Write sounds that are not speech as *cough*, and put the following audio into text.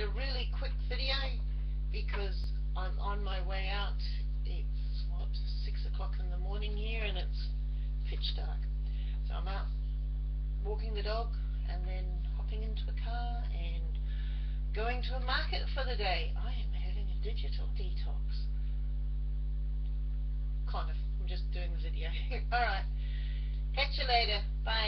a really quick video because I'm on my way out. It's what six o'clock in the morning here, and it's pitch dark. So I'm out walking the dog, and then hopping into a car and going to a market for the day. I am having a digital detox. Kind of. I'm just doing the video. *laughs* All right. Catch you later. Bye.